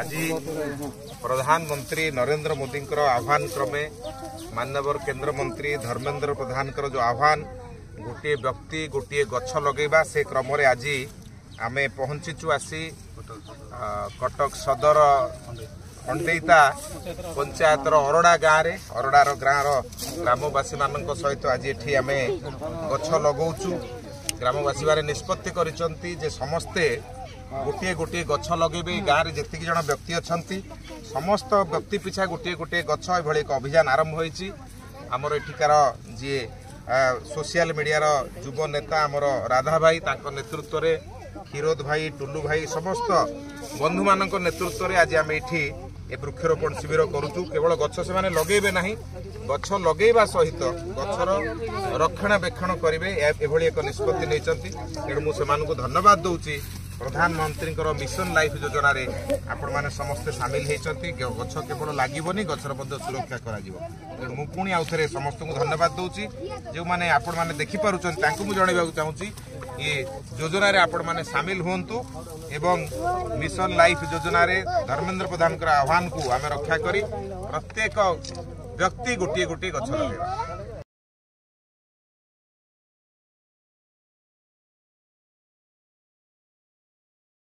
ଆଜି ପ୍ରଧାନମନ୍ତ୍ରୀ ନରେନ୍ଦ୍ର ମୋଦିଙ୍କର ଆହ୍ୱାନ କ୍ରମେ ମାନ୍ୟବର କେନ୍ଦ୍ରମନ୍ତ୍ରୀ ଧର୍ମେନ୍ଦ୍ର ପ୍ରଧାନଙ୍କର ଯେଉଁ ଆହ୍ୱାନ ଗୋଟିଏ ବ୍ୟକ୍ତି ଗୋଟିଏ ଗଛ ଲଗାଇବା ସେ କ୍ରମରେ ଆଜି ଆମେ ପହଞ୍ଚିଛୁ ଆସି କଟକ ସଦର ଖଣ୍ଡେଇତା ପଞ୍ଚାୟତର ଅରଡ଼ା ଗାଁରେ ଅରଡ଼ାର ଗାଁର ଗ୍ରାମବାସୀମାନଙ୍କ ସହିତ ଆଜି ଏଠି ଆମେ ଗଛ ଲଗାଉଛୁ ଗ୍ରାମବାସୀମାନେ ନିଷ୍ପତ୍ତି କରିଛନ୍ତି ଯେ ସମସ୍ତେ ଗୋଟିଏ ଗୋଟିଏ ଗଛ ଲଗେଇବେ ଏଇ ଗାଁରେ ଯେତିକି ଜଣ ବ୍ୟକ୍ତି ଅଛନ୍ତି ସମସ୍ତ ବ୍ୟକ୍ତି ପିଛା ଗୋଟିଏ ଗୋଟିଏ ଗଛ ଏଭଳି ଏକ ଅଭିଯାନ ଆରମ୍ଭ ହୋଇଛି ଆମର ଏଠିକାର ଯିଏ ସୋସିଆଲ ମିଡ଼ିଆର ଯୁବ ନେତା ଆମର ରାଧା ଭାଇ ତାଙ୍କ ନେତୃତ୍ୱରେ କ୍ଷୀରୋଦ ଭାଇ ଟୁଲୁ ଭାଇ ସମସ୍ତ ବନ୍ଧୁମାନଙ୍କ ନେତୃତ୍ୱରେ ଆଜି ଆମେ ଏଠି ଏ ବୃକ୍ଷରୋପଣ ଶିବିର କରୁଛୁ କେବଳ ଗଛ ସେମାନେ ଲଗେଇବେ ନାହିଁ ଗଛ ଲଗେଇବା ସହିତ ଗଛର ରକ୍ଷଣାବେକ୍ଷଣ କରିବେ ଏଭଳି ଏକ ନିଷ୍ପତ୍ତି ନେଇଛନ୍ତି ତେଣୁ ମୁଁ ସେମାନଙ୍କୁ ଧନ୍ୟବାଦ ଦେଉଛି প্রধানমন্ত্রীঙ্কর মিশন লাইফ যোজনার আপনার সমস্তে সামিল হয়েছেন গছ কেবল লাগবনি গছর মধ্যে সুরক্ষা করা তেমন মু পুঁ আউথে সমস্ত ধন্যবাদ দৌছি যে আপনার দেখিপারুচ্ছেন তাঁকু জনাইবাকে চাহুছি ই যোজনার আপনার সামিল হুঁতু এবং মিশন লাইফ যোজনার ধর্মেন্দ্র প্রধানকর আহ্বানকু আমি রক্ষা করে প্রত্যেক ব্যক্তি গোটিয়ে গোটিয়ে গছ লগাইবা